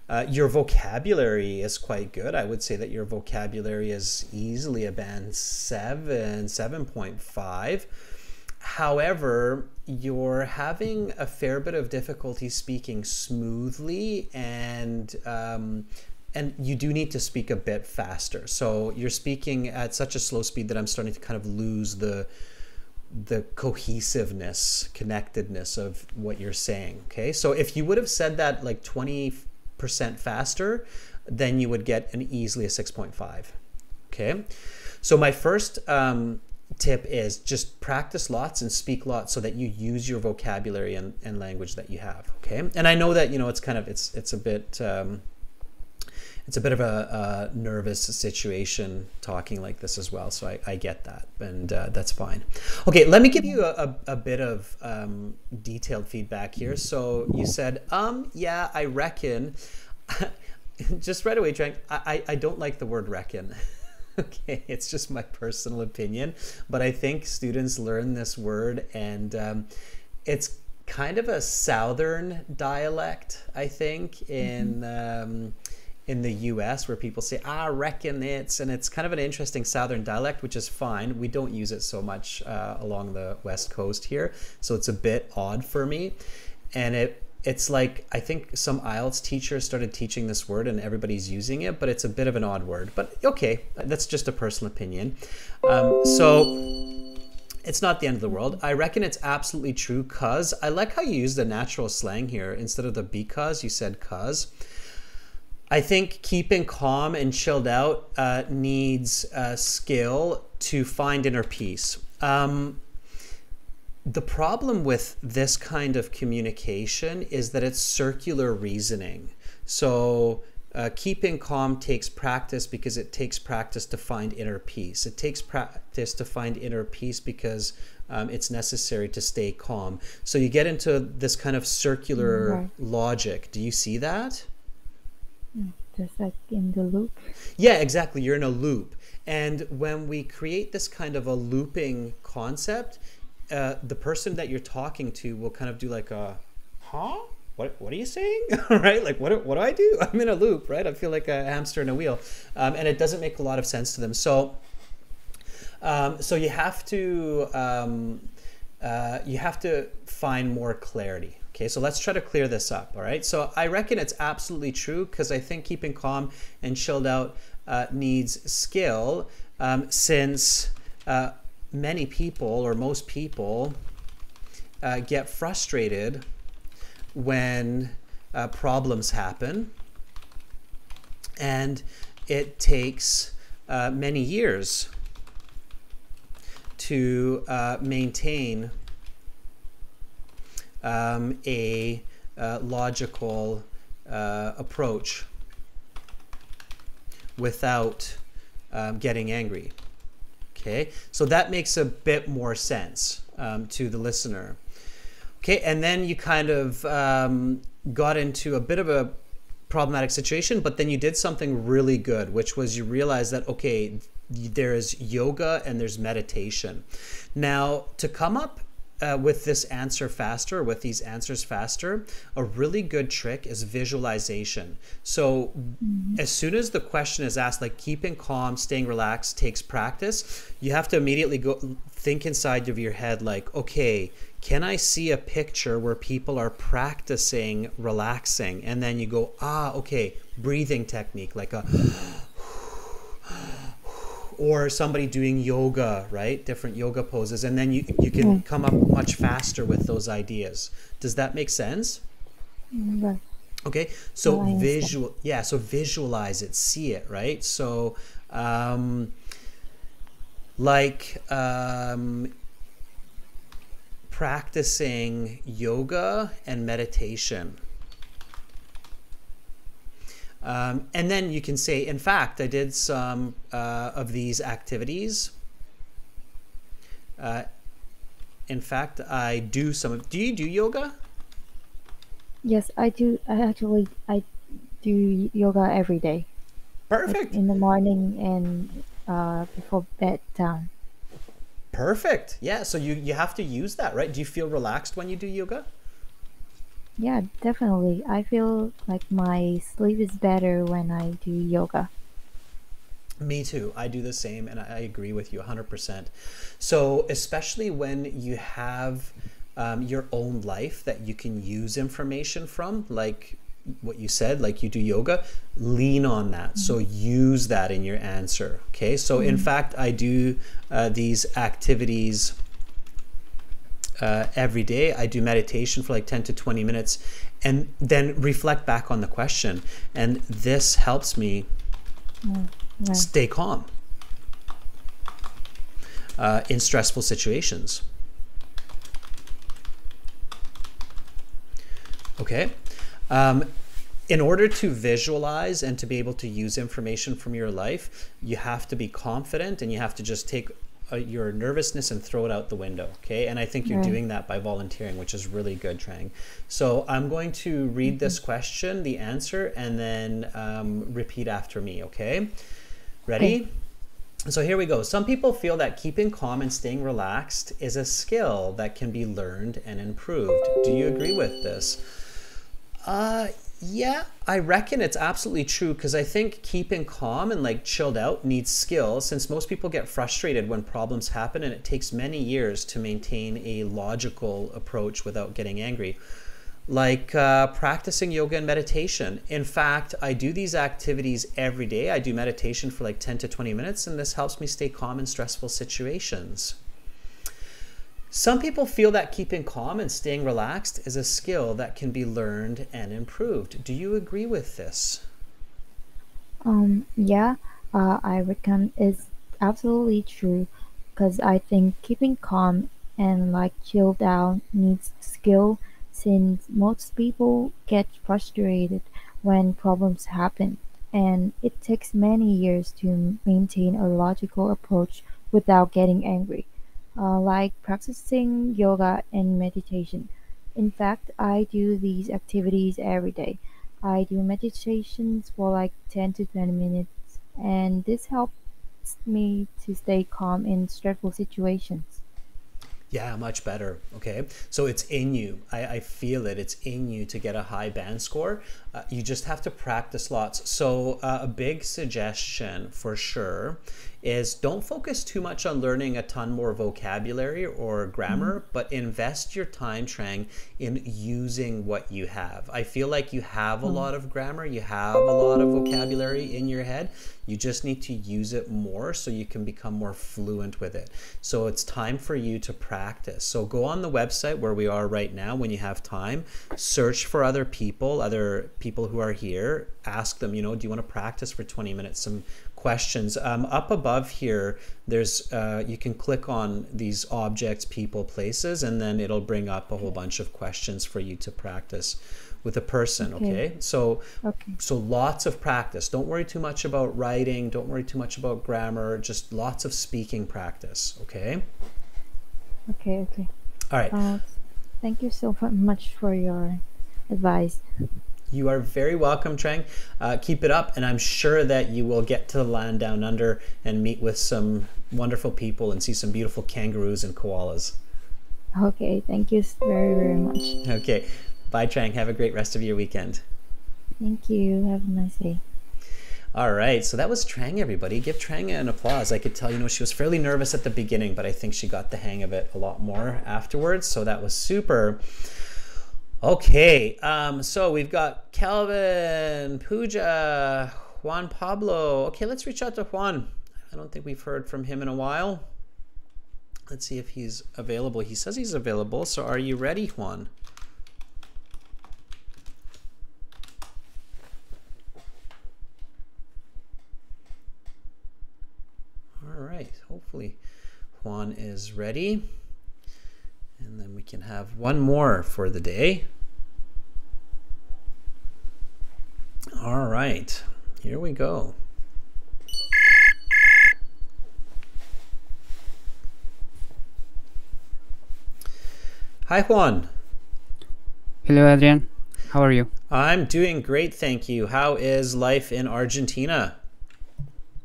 Uh, your vocabulary is quite good. I would say that your vocabulary is easily a band seven, 7.5. However, you're having a fair bit of difficulty speaking smoothly and um, and you do need to speak a bit faster. So you're speaking at such a slow speed that I'm starting to kind of lose the the cohesiveness, connectedness of what you're saying. Okay. So if you would have said that like 20% faster, then you would get an easily a 6.5. Okay. So my first um, tip is just practice lots and speak lots so that you use your vocabulary and, and language that you have. Okay. And I know that, you know, it's kind of, it's, it's a bit, um, it's a bit of a, a nervous situation talking like this as well. So I, I get that, and uh, that's fine. Okay, let me give you a, a, bit of um, detailed feedback here. So you said, um, yeah, I reckon. (laughs) just right away, Trang, I, I I don't like the word reckon. (laughs) (laughs) okay, it's just my personal opinion, but I think students learn this word and um, it's kind of a southern dialect, I think, in. Um, in the US where people say, I reckon it's, and it's kind of an interesting Southern dialect, which is fine. We don't use it so much uh, along the West Coast here. So it's a bit odd for me. And it, it's like, I think some IELTS teachers started teaching this word and everybody's using it, but it's a bit of an odd word. But okay, that's just a personal opinion. Um, so it's not the end of the world. I reckon it's absolutely true cuz I like how you use the natural slang here. Instead of the because, you said cuz. I think keeping calm and chilled out uh, needs uh, skill to find inner peace. Um, the problem with this kind of communication is that it's circular reasoning. So, uh, keeping calm takes practice because it takes practice to find inner peace. It takes practice to find inner peace because um, it's necessary to stay calm. So, you get into this kind of circular Right. logic. Do you see that? just like in the loop Yeah, exactly. You're in a loop. And when we create this kind of a looping concept, uh, the person that you're talking to will kind of do like a, huh? what what are you saying? (laughs) Right? Like what, what do i do? (laughs) I'm in a loop right? I feel like a hamster in a wheel. Um, and it doesn't make a lot of sense to them. So um, so you have to um, uh, you have to find more clarity. Okay so let's try to clear this up all right? So i reckon it's absolutely true because i think keeping calm and chilled out uh, needs skill um, since uh, many people or most people uh, get frustrated when uh, problems happen. And it takes uh, many years to uh, maintain um, a uh, logical uh, approach without um, getting angry. Okay, so that makes a bit more sense um, to the listener. Okay, and then you kind of um, got into a bit of a problematic situation, but then you did something really good, which was you realized that, okay, there's yoga and there's meditation. Now, to come up uh, with this answer faster, with these answers faster, a really good trick is visualization. So, mm-hmm. as soon as the question is asked, like keeping calm, staying relaxed takes practice, you have to immediately go think inside of your head, like, okay, can I see a picture where people are practicing relaxing? And then you go, ah, okay, breathing technique, like a or somebody doing yoga, right? Different yoga poses, and then you you can come up much faster with those ideas. Does that make sense? Right. Okay, so visual, yeah, so visualize it, see it, right? So, um, like um, practicing yoga and meditation um, and then you can say, in fact, I did some uh, of these activities. Uh, in fact, I do some. Do you do yoga? Yes, I do. I actually I do yoga every day. Perfect. Like in the morning and uh, before bedtime. Perfect. Yeah. So you you have to use that, right? Do you feel relaxed when you do yoga? Yeah, definitely. I feel like my sleep is better when I do yoga. Me too. I do the same, and I agree with you 100%. So, especially when you have um, your own life that you can use information from, like what you said, like you do yoga, lean on that. Mm-hmm. So, use that in your answer. Okay. So, mm-hmm. in fact, I do uh, these activities uh, every day. I do meditation for like 10 to 20 minutes and then reflect back on the question. And this helps me mm, stay calm uh, in stressful situations. Okay. Um, in order to visualize and to be able to use information from your life, you have to be confident and you have to just take uh, your nervousness and throw it out the window. Okay. And I think you're right. doing that by volunteering, which is really good, Trang. So I'm going to read mm-hmm. this question, the answer, and then um, repeat after me. Okay. Ready? Okay. So here we go. Some people feel that keeping calm and staying relaxed is a skill that can be learned and improved. Do you agree with this? Uh, yeah, I reckon it's absolutely true because I think keeping calm and like chilled out needs skill since most people get frustrated when problems happen and it takes many years to maintain a logical approach without getting angry. Like uh, practicing yoga and meditation. In fact, I do these activities every day. I do meditation for like 10 to 20 minutes, and this helps me stay calm in stressful situations. Some people feel that keeping calm and staying relaxed is a skill that can be learned and improved. Do you agree with this? Um, yeah, uh, I reckon it's absolutely true because I think keeping calm and like chill down needs skill since most people get frustrated when problems happen and it takes many years to maintain a logical approach without getting angry uh, like practicing yoga and meditation. In fact, I do these activities every day. I do meditations for like 10 to 20 minutes, and this helps me to stay calm in stressful situations. Yeah, much better. Okay. So it's in you. I, I feel it. It's in you to get a high band score. Uh, you just have to practice lots. So, uh, a big suggestion for sure is don't focus too much on learning a ton more vocabulary or grammar, mm-hmm. but invest your time, Trang, in using what you have. I feel like you have a mm-hmm. lot of grammar, you have a lot of vocabulary in your head. You just need to use it more so you can become more fluent with it. So it's time for you to practice. So go on the website where we are right now when you have time, search for other people, other people who are here, ask them, you know, do you want to practice for 20 minutes some questions. Um, up above here, there's uh, you can click on these objects, people, places, and then it'll bring up a whole bunch of questions for you to practice with a person. Okay, okay? so okay. so lots of practice. Don't worry too much about writing. Don't worry too much about grammar. Just lots of speaking practice. Okay. Okay. Okay. All right. Uh, thank you so much for your advice. You are very welcome, Trang. Uh, keep it up, and I'm sure that you will get to the land down under and meet with some wonderful people and see some beautiful kangaroos and koalas. Okay, thank you very, very much. Okay, bye, Trang. Have a great rest of your weekend. Thank you. Have a nice day. All right, so that was Trang, everybody. Give Trang an applause. I could tell, you know, she was fairly nervous at the beginning, but I think she got the hang of it a lot more afterwards. So that was super. Okay, um, so we've got Kelvin, Pooja, Juan Pablo. Okay, let's reach out to Juan. I don't think we've heard from him in a while. Let's see if he's available. He says he's available, so are you ready, Juan? All right, hopefully Juan is ready. And then we can have one more for the day. All right, here we go. Hi, Juan. Hello, Adrian. How are you? I'm doing great, thank you. How is life in Argentina?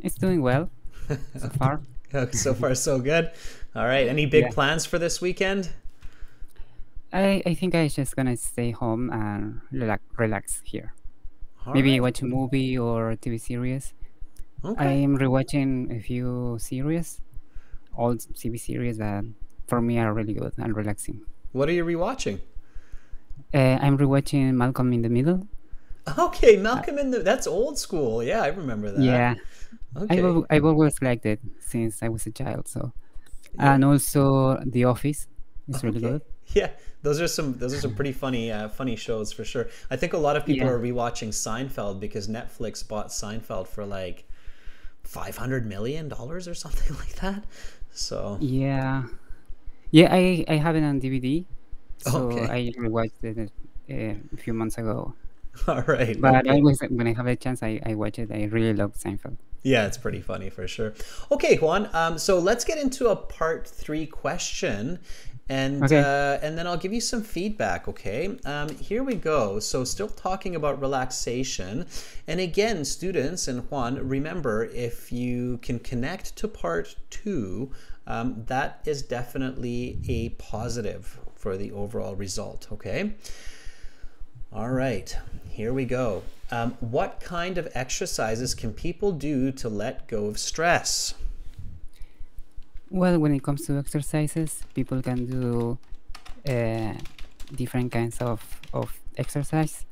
It's doing well so (laughs) far. Oh, so far, so good. All right. Any big yeah. plans for this weekend? I, I think I'm just gonna stay home and relax, relax here. All Maybe right. watch a movie or a TV series. Okay. I'm rewatching a few series, old TV series that for me are really good and relaxing. What are you rewatching? Uh, I'm rewatching Malcolm in the Middle. Okay, Malcolm in the that's old school. Yeah, I remember that. Yeah. Okay. I've, I've always liked it since I was a child. So, yeah. and also The Office is really okay. good. (laughs) Yeah, those are some those are some pretty funny uh, funny shows for sure. I think a lot of people yeah. are rewatching Seinfeld because Netflix bought Seinfeld for like five hundred million dollars or something (laughs) like that. So yeah, yeah, I I have it on DVD. So okay. I rewatched it uh, a few months ago. (laughs) All right. But okay. I was when I have a chance, I, I watch it. I really love Seinfeld. Yeah, it's pretty funny for sure. Okay, Juan. Um, so let's get into a part three question, and okay. uh, and then I'll give you some feedback. Okay. Um, here we go. So still talking about relaxation, and again, students and Juan, remember if you can connect to part two, um, that is definitely a positive for the overall result. Okay. All right. Here we go. Um, what kind of exercises can people do to let go of stress? Well, when it comes to exercises, people can do uh, different kinds of, of exercise.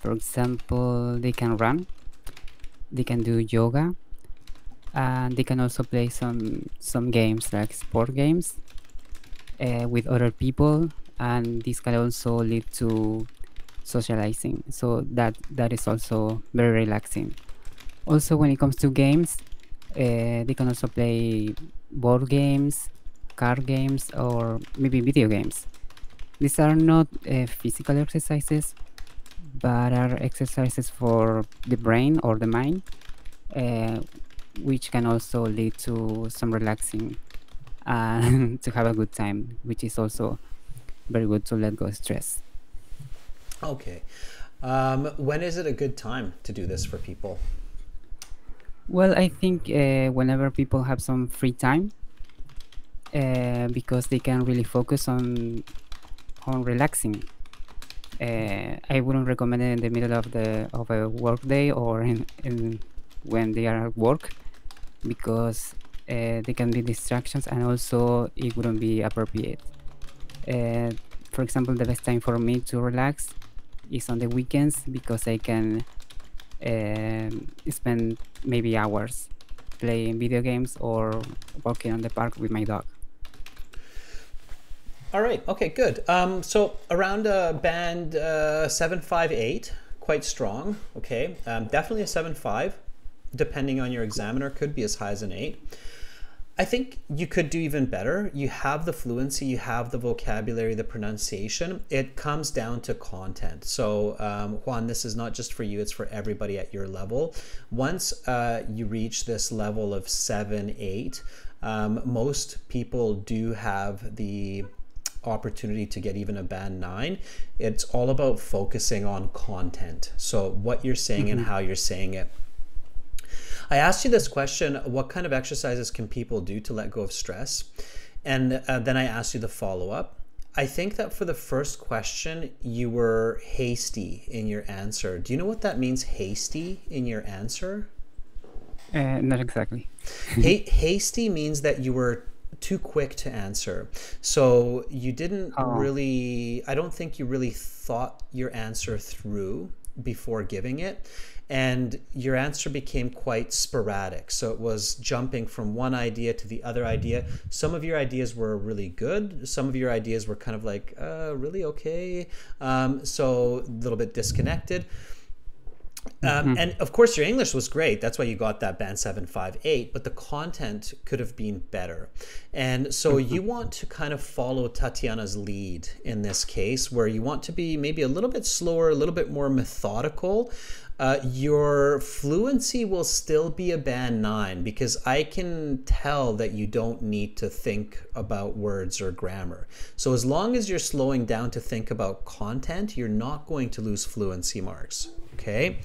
For example, they can run, they can do yoga, and they can also play some some games like sport games uh, with other people, and this can also lead to socializing so that that is also very relaxing also when it comes to games uh, they can also play board games card games or maybe video games these are not uh, physical exercises but are exercises for the brain or the mind uh, which can also lead to some relaxing (laughs) and to have a good time which is also very good to let go stress Okay. Um, when is it a good time to do this for people? Well, I think uh, whenever people have some free time, uh, because they can really focus on on relaxing. Uh, I wouldn't recommend it in the middle of the of a work day or in, in when they are at work because uh, they can be distractions and also it wouldn't be appropriate. Uh, for example, the best time for me to relax is on the weekends because I can spend maybe hours playing video games or walking on the park with my dog. All right. Okay. Good. Um, so around uh, band uh, seven five eight, quite strong. Okay. Um, definitely a seven five, depending on your examiner, could be as high as an eight. I think you could do even better. You have the fluency, you have the vocabulary, the pronunciation. It comes down to content. So, um, Juan, this is not just for you, it's for everybody at your level. Once uh, you reach this level of seven, eight, um, most people do have the opportunity to get even a band nine. It's all about focusing on content. So, what you're saying and how you're saying it. I asked you this question what kind of exercises can people do to let go of stress? And uh, then I asked you the follow up. I think that for the first question, you were hasty in your answer. Do you know what that means, hasty in your answer? Uh, not exactly. Ha- (laughs) hasty means that you were too quick to answer. So you didn't Oh. really, I don't think you really thought your answer through before giving it. And your answer became quite sporadic. So it was jumping from one idea to the other idea. Some of your ideas were really good. Some of your ideas were kind of like, uh, really okay. Um, so a little bit disconnected. Um, and of course, your English was great. That's why you got that band 758, but the content could have been better. And so you want to kind of follow Tatiana's lead in this case, where you want to be maybe a little bit slower, a little bit more methodical. Uh, your fluency will still be a band nine because I can tell that you don't need to think about words or grammar. So as long as you're slowing down to think about content, you're not going to lose fluency marks. Okay.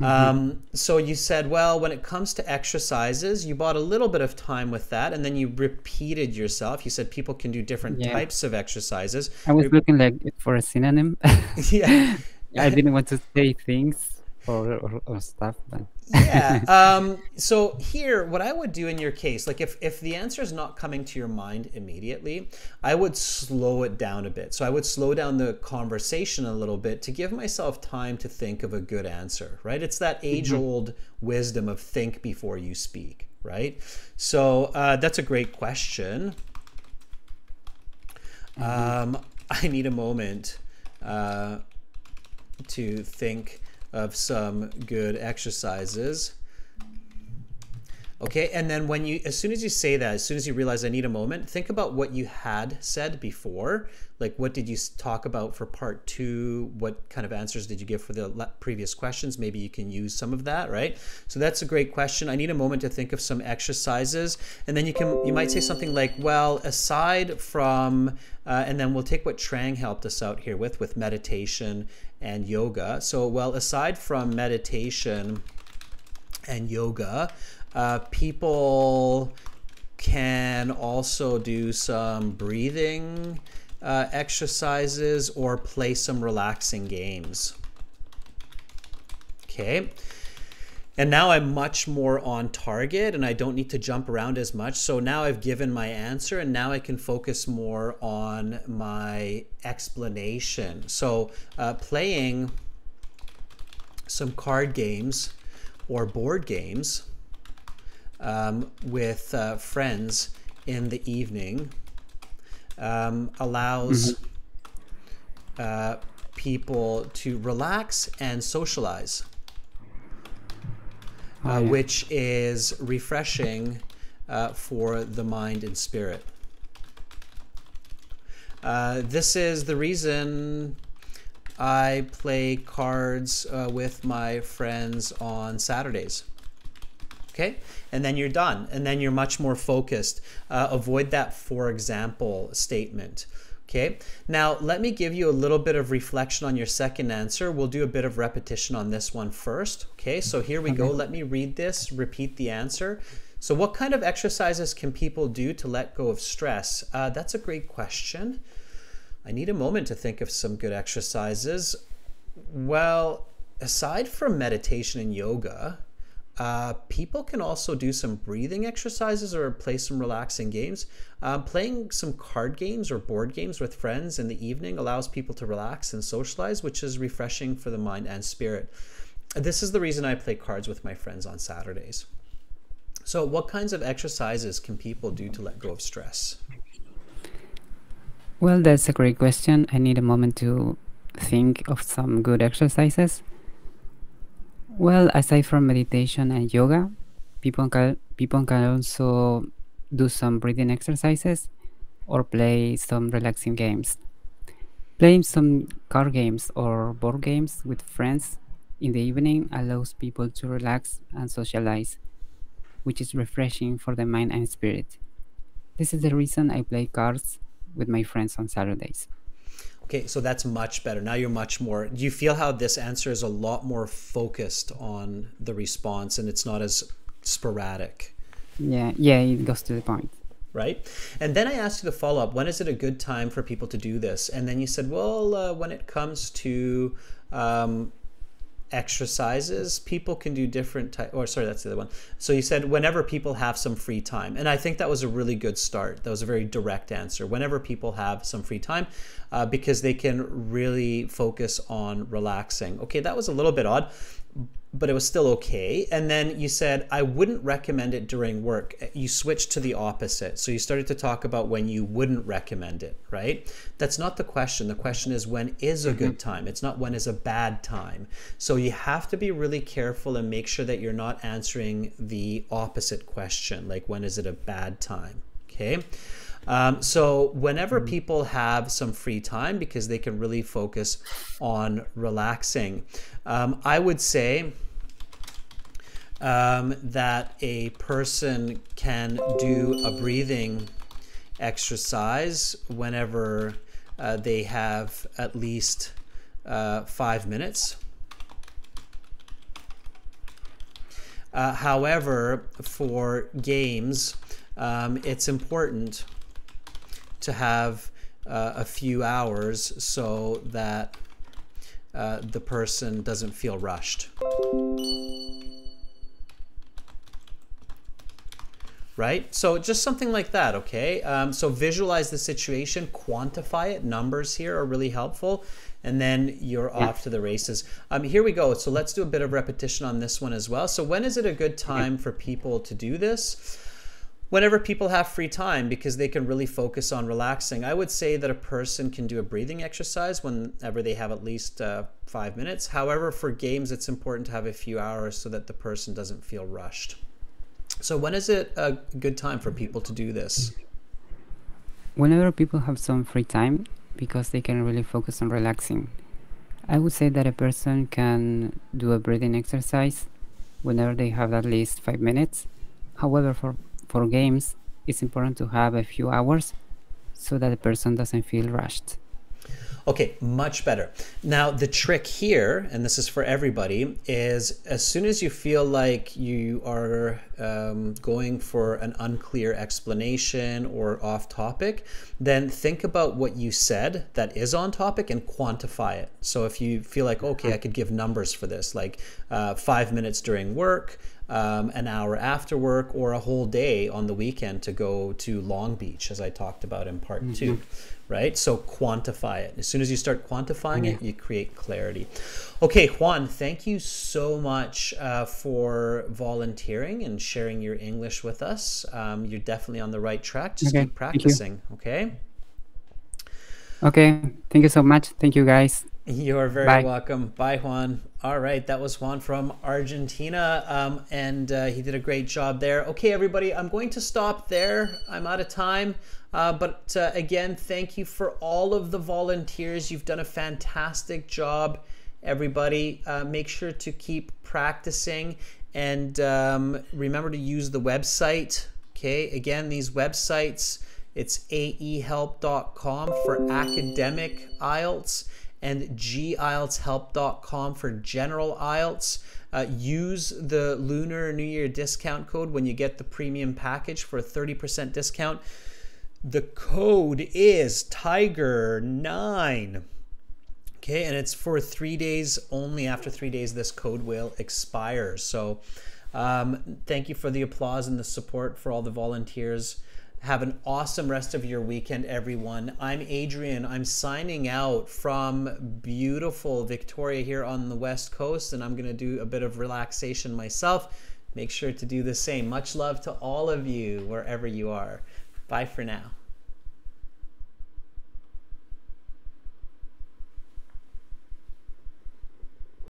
Um, so you said, well, when it comes to exercises, you bought a little bit of time with that, and then you repeated yourself. You said people can do different Yeah. types of exercises. I was looking like for a synonym. (laughs) (laughs) yeah. I didn't want to say things or, or, or stuff, but yeah. (laughs) Um, so here, what I would do in your case, like if if the answer is not coming to your mind immediately, I would slow it down a bit. So I would slow down the conversation a little bit to give myself time to think of a good answer. Right? It's that age-old wisdom of think before you speak. Right? So uh, that's a great question. Um, I need a moment uh, to think of some good exercises. Okay, and then when you, as soon as you say that, as soon as you realize I need a moment, think about what you had said before. Like, what did you talk about for part two? What kind of answers did you give for the previous questions? Maybe you can use some of that, right? So that's a great question. I need a moment to think of some exercises, and then you can, you might say something like, well, aside from, uh, and then we'll take what Trang helped us out here with, with meditation and yoga. So, well, aside from meditation and yoga, uh, people can also do some breathing uh, exercises or play some relaxing games. Okay. And now I'm much more on target and I don't need to jump around as much. So now I've given my answer and now I can focus more on my explanation. So uh, playing some card games or board games um, with uh, friends in the evening um, allows uh, people to relax and socialize, Oh, uh, yeah. which is refreshing uh, for the mind and spirit. Uh, this is the reason I play cards uh, with my friends on Saturdays. Okay, and then you're done, and then you're much more focused. Uh, avoid that for example statement. Okay, now let me give you a little bit of reflection on your second answer. We'll do a bit of repetition on this one first. Okay, so here we go. Let me read this, repeat the answer. So, what kind of exercises can people do to let go of stress? Uh, that's a great question. I need a moment to think of some good exercises. Well, aside from meditation and yoga, uh, people can also do some breathing exercises or play some relaxing games. Uh, playing some card games or board games with friends in the evening allows people to relax and socialize, which is refreshing for the mind and spirit. This is the reason I play cards with my friends on Saturdays. So, what kinds of exercises can people do to let go of stress? Well, that's a great question. I need a moment to think of some good exercises. Well, aside from meditation and yoga, people can people can also do some breathing exercises or play some relaxing games. Playing some card games or board games with friends in the evening allows people to relax and socialize which is refreshing for the mind and spirit. This is the reason I play cards with my friends on Saturdays. Okay, so that's much better. Now you're much more. Do you feel how this answer is a lot more focused on the response and it's not as sporadic? Yeah, yeah, it goes to the point. Right. And then I asked you the follow up when is it a good time for people to do this? And then you said, well, uh, when it comes to um, exercises people can do different type or sorry that's the other one. So you said whenever people have some free time and i think that was a really good start. That was a very direct answer. Whenever people have some free time uh, because they can really focus on relaxing. Okay that was a little bit odd but it was still okay. And then you said, I wouldn't recommend it during work. You switched to the opposite. So you started to talk about when you wouldn't recommend it, right? That's not the question. The question is, when is a good mm-hmm. time? It's not when is a bad time. So you have to be really careful and make sure that you're not answering the opposite question, like when is it a bad time? Okay. Um, so whenever mm-hmm. people have some free time because they can really focus on relaxing, um, I would say um, that a person can do a breathing exercise whenever uh, they have at least uh, five minutes. Uh, however, for games, um, it's important to have uh, a few hours so that uh, the person doesn't feel rushed. Right? So just something like that, okay? Um, so visualize the situation, quantify it. Numbers here are really helpful. And then you're yeah. off to the races. Um, here we go. So let's do a bit of repetition on this one as well. So when is it a good time for people to do this? Whenever people have free time because they can really focus on relaxing. I would say that a person can do a breathing exercise whenever they have at least uh, five minutes. However, for games, it's important to have a few hours so that the person doesn't feel rushed. So, when is it a good time for people to do this? Whenever people have some free time because they can really focus on relaxing. I would say that a person can do a breathing exercise whenever they have at least five minutes. However, for for games, it's important to have a few hours so that the person doesn't feel rushed. Okay, much better. Now, the trick here, and this is for everybody, is as soon as you feel like you are um, going for an unclear explanation or off topic, then think about what you said that is on topic and quantify it. So if you feel like, okay, I could give numbers for this, like uh, five minutes during work, um, an hour after work or a whole day on the weekend to go to Long Beach, as I talked about in part mm-hmm. two, right? So quantify it. As soon as you start quantifying mm-hmm. it, you create clarity. Okay, Juan, thank you so much uh, for volunteering and sharing your English with us. Um, you're definitely on the right track. Just okay. keep practicing, okay? Okay, thank you so much. Thank you, guys. (laughs) You're very Bye. welcome. Bye, Juan. All right, that was Juan from Argentina, um, and uh, he did a great job there. Okay, everybody, I'm going to stop there. I'm out of time. Uh, but uh, again, thank you for all of the volunteers. You've done a fantastic job, everybody. Uh, make sure to keep practicing and um, remember to use the website. Okay, again, these websites, it's aehelp.com for academic IELTS and gieltshelp.com for general IELTS. Uh, use the Lunar New Year discount code when you get the premium package for a 30% discount. The code is Tiger9. Okay, and it's for three days only. After three days, this code will expire. So, um, thank you for the applause and the support for all the volunteers. Have an awesome rest of your weekend, everyone. I'm Adrian. I'm signing out from beautiful Victoria here on the West Coast, and I'm going to do a bit of relaxation myself. Make sure to do the same. Much love to all of you, wherever you are. Bye for now.